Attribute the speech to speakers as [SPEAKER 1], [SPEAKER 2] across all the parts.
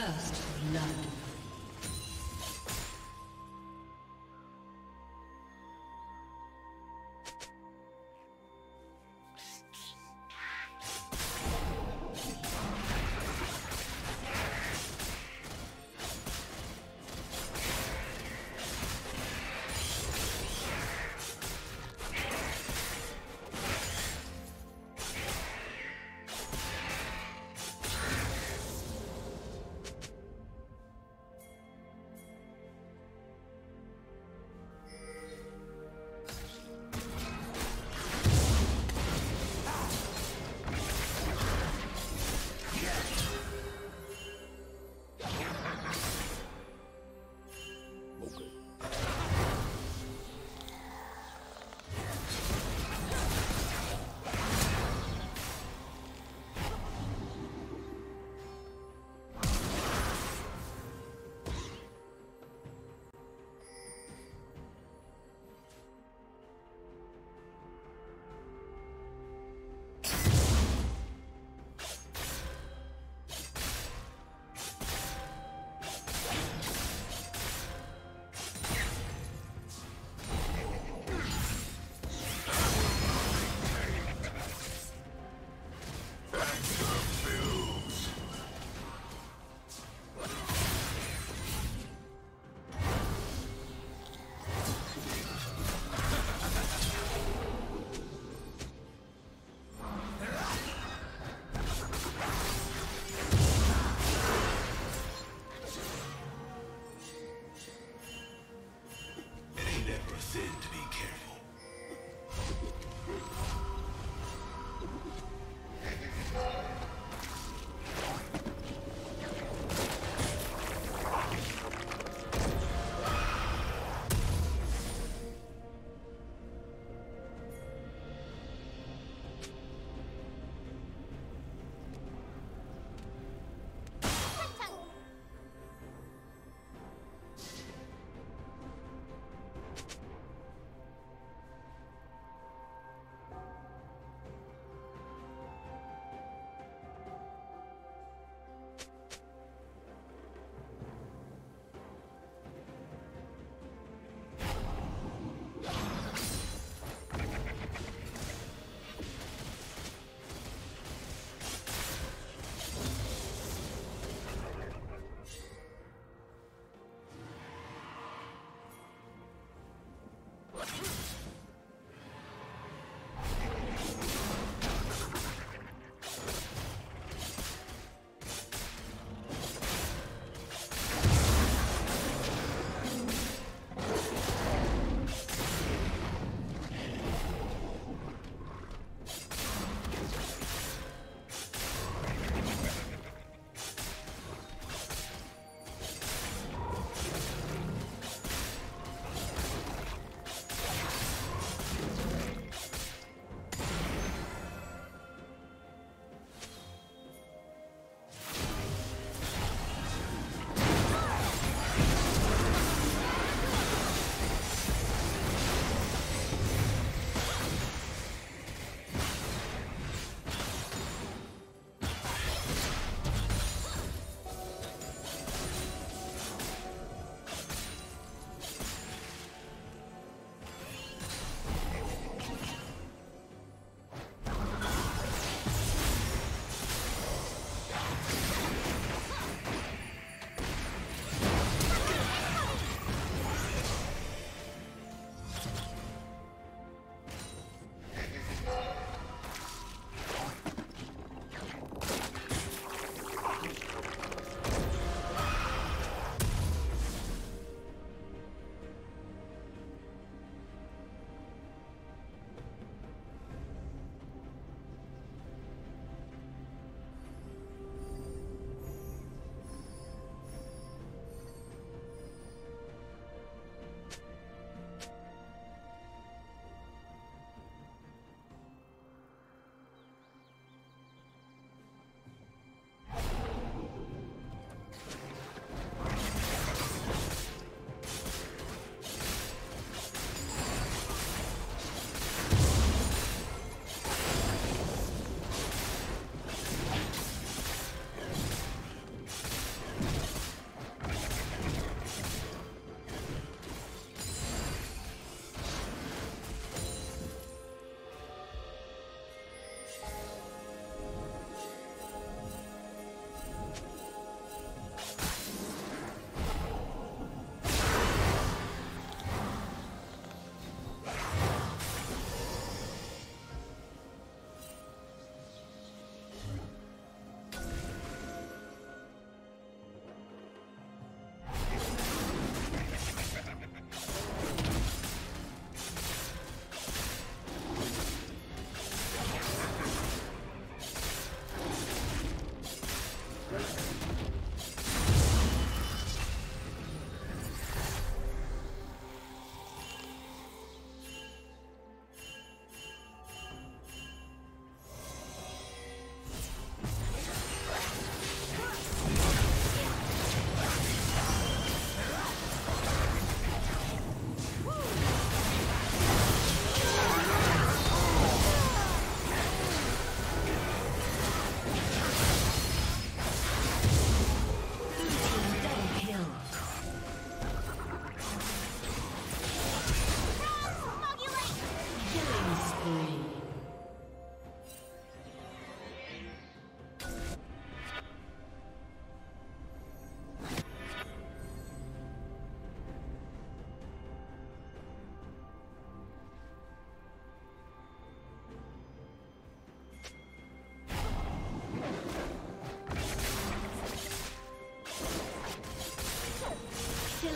[SPEAKER 1] First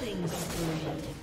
[SPEAKER 1] Killing spree.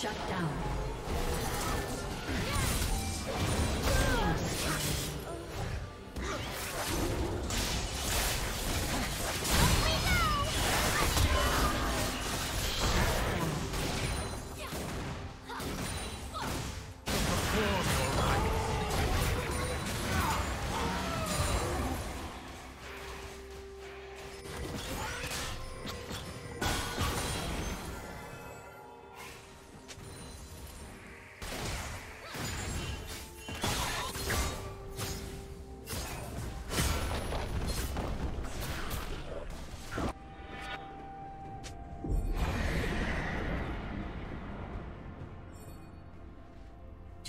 [SPEAKER 1] Shut down.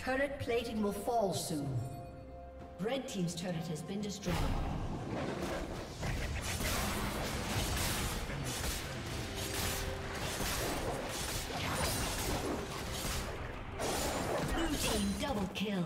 [SPEAKER 1] Turret plating will fall soon. Red Team's turret has been destroyed. Blue Team double kill.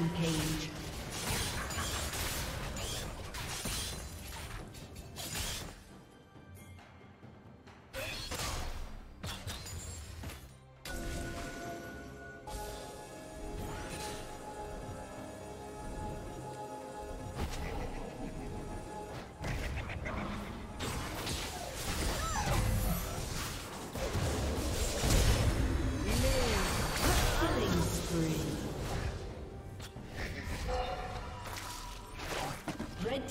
[SPEAKER 1] Rampage.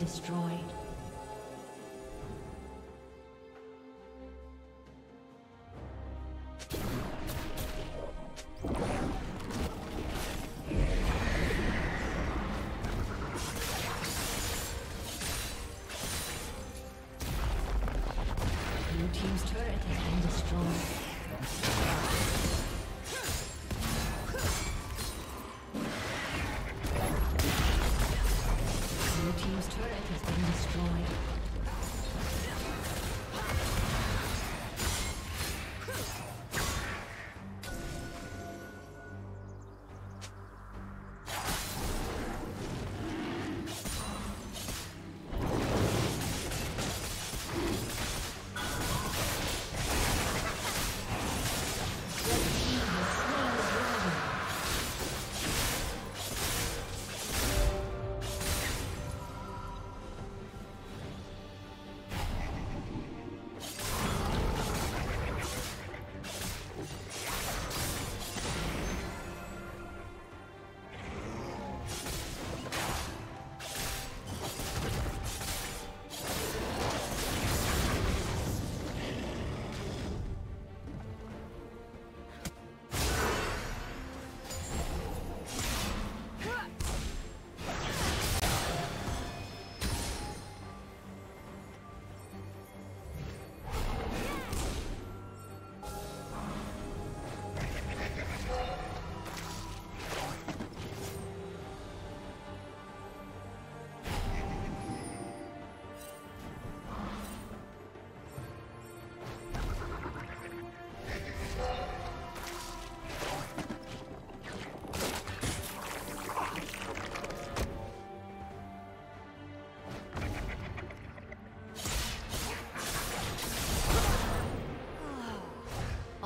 [SPEAKER 1] Destroyed.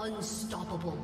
[SPEAKER 1] Unstoppable.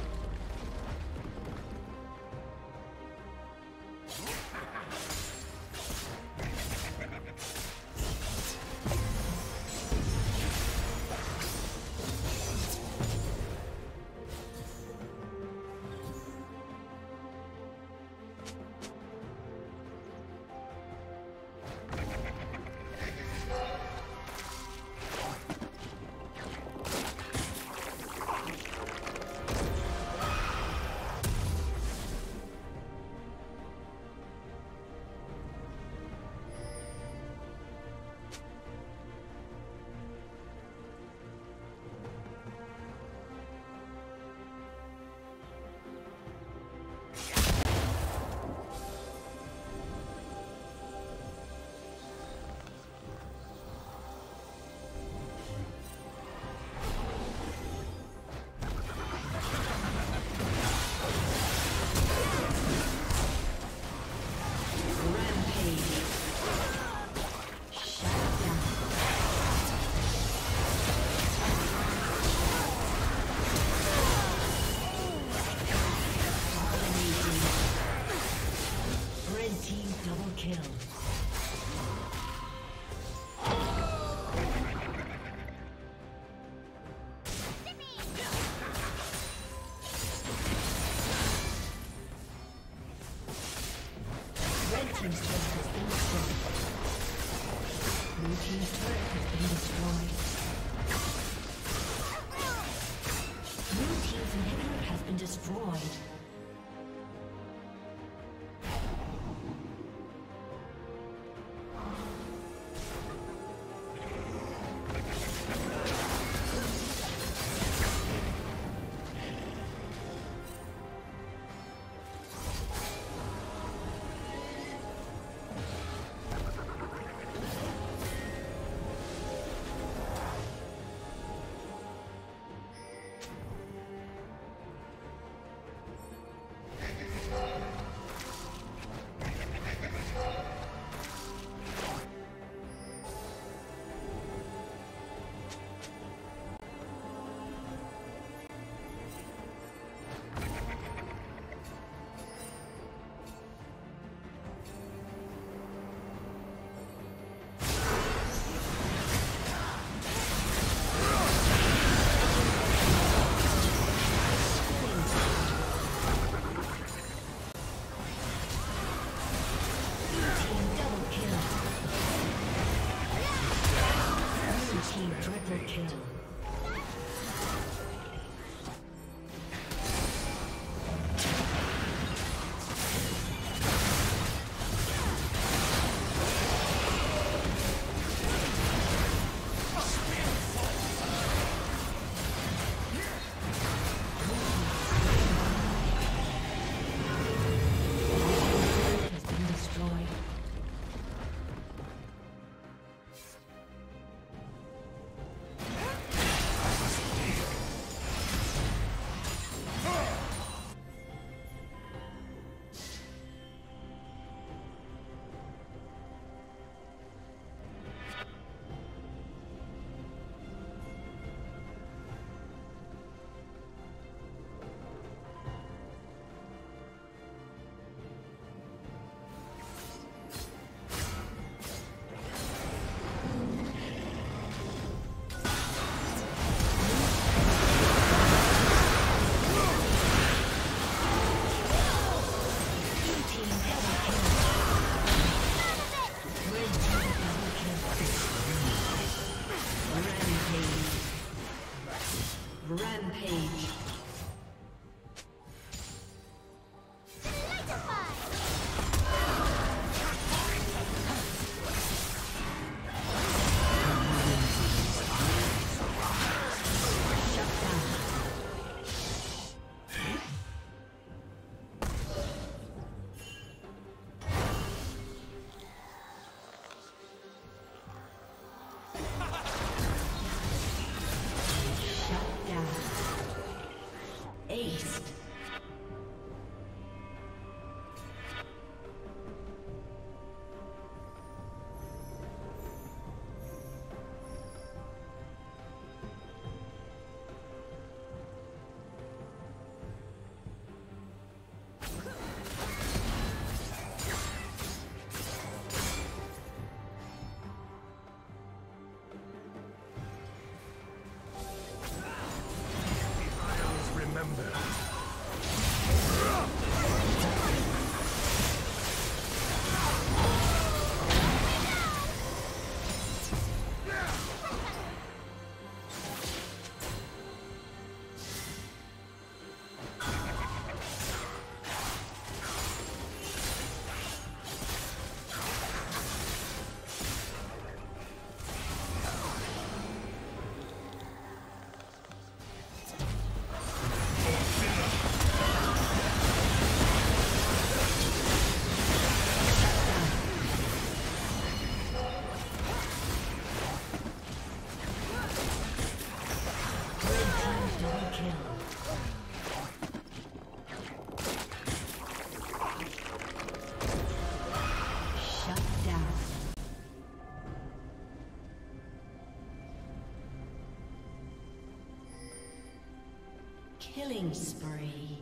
[SPEAKER 1] Killing spree.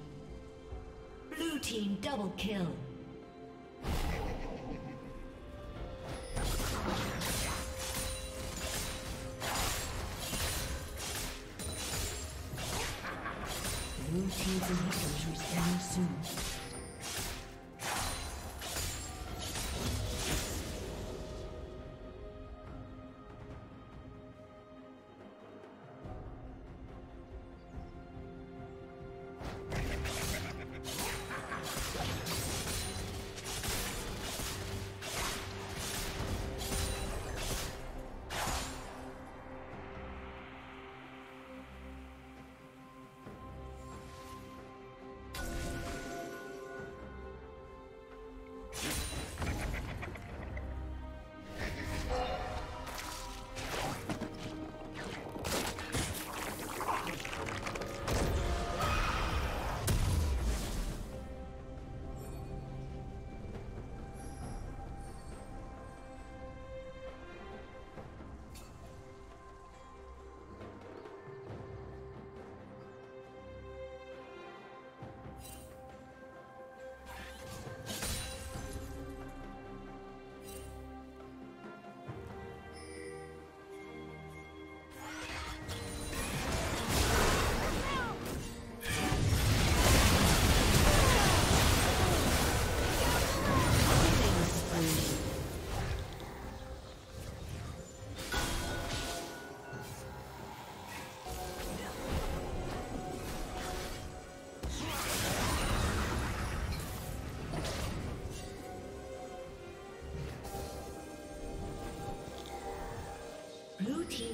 [SPEAKER 1] Blue team double kill. Blue team's inhibitors respawning soon.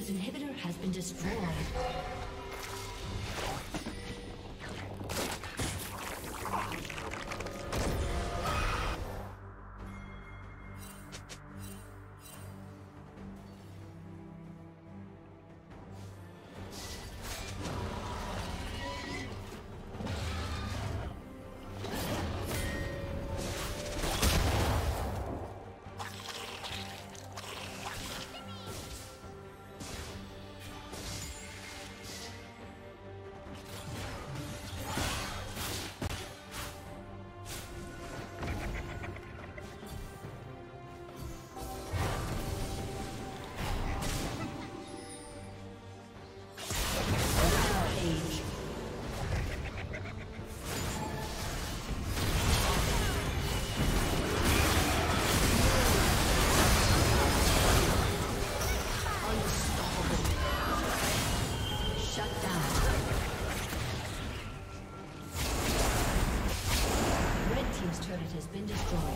[SPEAKER 1] Team's inhibitor has been destroyed. Shut down.